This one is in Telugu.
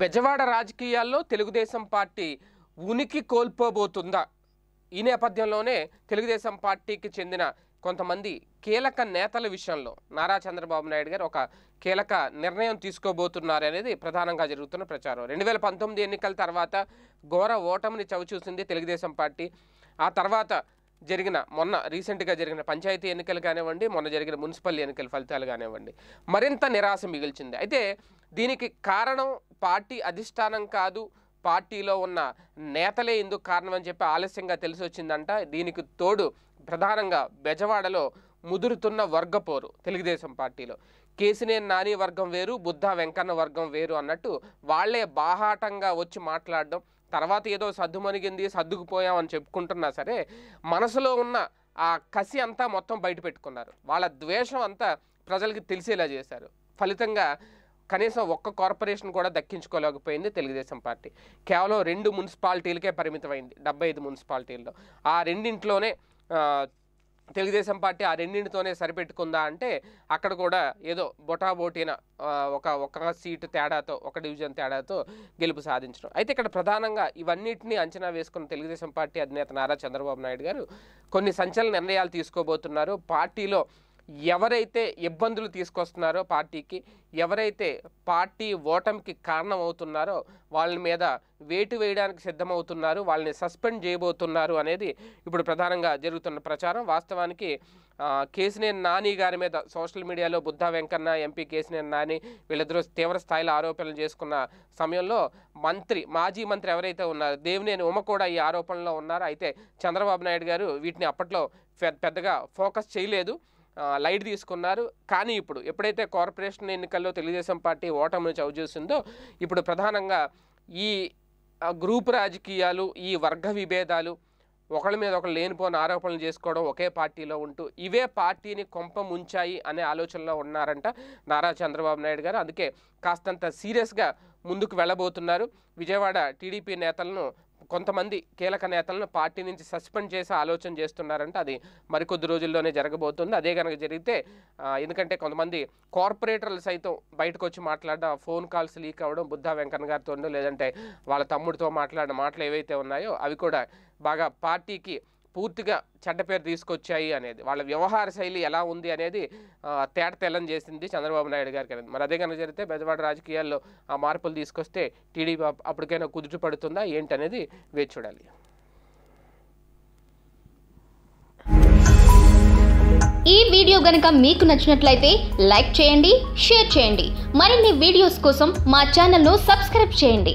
బెజవాడ రాజకీయాల్లో తెలుగుదేశం పార్టీ ఉనికి కోల్పోబోతుందా? ఈ నేపథ్యంలోనే తెలుగుదేశం పార్టీకి చెందిన కొంతమంది కీలక నేతల విషయంలో నారా చంద్రబాబు నాయుడు గారు ఒక కీలక నిర్ణయం తీసుకోబోతున్నారు అనేది ప్రధానంగా జరుగుతున్న ప్రచారం. రెండు వేల పంతొమ్మిది ఎన్నికల తర్వాత ఘోర ఓటమిని చవిచూసింది తెలుగుదేశం పార్టీ. ఆ తర్వాత జరిగిన మొన్న రీసెంట్గా జరిగిన పంచాయతీ ఎన్నికలు కానివ్వండి మొన్న జరిగిన మున్సిపల్ ఎన్నికల ఫలితాలు కానివ్వండి మరింత నిరాశ మిగిల్చింది. అయితే దీనికి కారణం పార్టీ అధిష్టానం కాదు పార్టీలో ఉన్న నేతలే ఇందుకు కారణం అని చెప్పి ఆలస్యంగా తెలిసి వచ్చిందంట దీనికి తోడు ప్రధానంగా బెజవాడలో ముదురుతున్న వర్గపోరు తెలుగుదేశం పార్టీలో. కేసినేని నాని వర్గం వేరు బుద్ధ వెంకన్న వర్గం వేరు అన్నట్టు వాళ్ళే బాహాటంగా వచ్చి మాట్లాడడం తర్వాత ఏదో సర్దుమణిగింది సర్దుకుపోయామని చెప్పుకుంటున్నా సరే మనసులో ఉన్న ఆ కసి అంతా మొత్తం బయట పెట్టుకున్నారు. వాళ్ళ ద్వేషం అంతా ప్రజలకి తెలిసేలా చేశారు. ఫలితంగా కనీసం ఒక్క కార్పొరేషన్ కూడా దక్కించుకోలేకపోయింది తెలుగుదేశం పార్టీ. కేవలం రెండు మున్సిపాలిటీలకే పరిమితమైంది డెబ్బై ఐదు మున్సిపాలిటీల్లో. ఆ రెండింట్లోనే తెలుగుదేశం పార్టీ ఆ రెండింటితోనే సరిపెట్టుకుందా అంటే అక్కడ కూడా ఏదో బొటాబోటీన ఒక ఒక సీటు తేడాతో ఒక డివిజన్ తేడాతో గెలుపు సాధించడం. అయితే ఇక్కడ ప్రధానంగా ఇవన్నిటిని అంచనా వేసుకున్న తెలుగుదేశం పార్టీ అధినేత నారా చంద్రబాబు నాయుడు గారు కొన్ని సంచలన నిర్ణయాలు తీసుకోబోతున్నారు. పార్టీలో ఎవరైతే ఇబ్బందులు తీసుకొస్తున్నారో పార్టీకి ఎవరైతే పార్టీ ఓటమికి కారణం అవుతున్నారో వాళ్ళ మీద వేటు వేయడానికి సిద్ధమవుతున్నారు వాళ్ళని సస్పెండ్ చేయబోతున్నారు అనేది ఇప్పుడు ప్రధానంగా జరుగుతున్న ప్రచారం. వాస్తవానికి కేసినేని నాని గారి మీద సోషల్ మీడియాలో బుద్ధా వెంకన్న ఎంపీ కేసినేని నాని వీళ్ళిద్దరూ తీవ్ర స్థాయిలో ఆరోపణలు చేసుకున్న సమయంలో మంత్రి మాజీ మంత్రి ఎవరైతే ఉన్నారో దేవినేని ఉమ కూడా ఈ ఆరోపణలో ఉన్నారో. అయితే చంద్రబాబు నాయుడు గారు వీటిని అప్పట్లో పెద్దగా ఫోకస్ చేయలేదు. లైట్ తీసుకున్నారు. కానీ ఇప్పుడు ఎప్పుడైతే కార్పొరేషన్ ఎన్నికల్లో తెలుగుదేశం పార్టీ ఓటమిని చవిచూసిందో ఇప్పుడు ప్రధానంగా ఈ గ్రూప్ రాజకీయాలు ఈ వర్గ విభేదాలు ఒకళ్ళ మీద ఒకళ్ళు లేనిపోని ఆరోపణలు చేసుకోవడం ఒకే పార్టీలో ఉంటూ ఇవే పార్టీని కొంప ముంచాయి అనే ఆలోచనలో ఉన్నారంట నారా చంద్రబాబు నాయుడు గారు. అందుకే కాస్తంత సీరియస్గా ముందుకు వెళ్ళబోతున్నారు. విజయవాడ టీడీపీ నేతలను కొంతమంది కీలక నేతలను పార్టీ నుంచి సస్పెండ్ చేసే ఆలోచన చేస్తున్నారంటే. అది మరికొద్ది రోజుల్లోనే జరగబోతుంది. అదే కనుక జరిగితే ఎందుకంటే కొంతమంది కార్పొరేటర్లు సైతం బయటకు వచ్చి మాట్లాడడం ఫోన్ కాల్స్ లీక్ అవ్వడం బుద్ధా వెంకన్న గారితో లేదంటే వాళ్ళ తమ్ముడితో మాట్లాడిన మాటలు ఏవైతే ఉన్నాయో అవి కూడా బాగా పార్టీకి పూర్తిగా చెడ్డ పేరు తీసుకొచ్చాయి అనేది వాళ్ళ వ్యవహార శైలి ఎలా ఉంది అనేది తేట తెల్లం చేసింది చంద్రబాబు నాయుడు గారికి అనేది. మరి అదే కనుక జరిగితే బెజవాడ రాజకీయాల్లో ఆ మార్పులు తీసుకొస్తే టీడీపీ అప్పటికైనా కుదుట పడుతుందా ఏంటనేది వేచి చూడాలి. ఈ వీడియో గనుక మీకు నచ్చినట్లయితే లైక్ చేయండి షేర్ చేయండి. మరిన్ని వీడియోస్ కోసం మా ఛానల్ను సబ్స్క్రైబ్ చేయండి.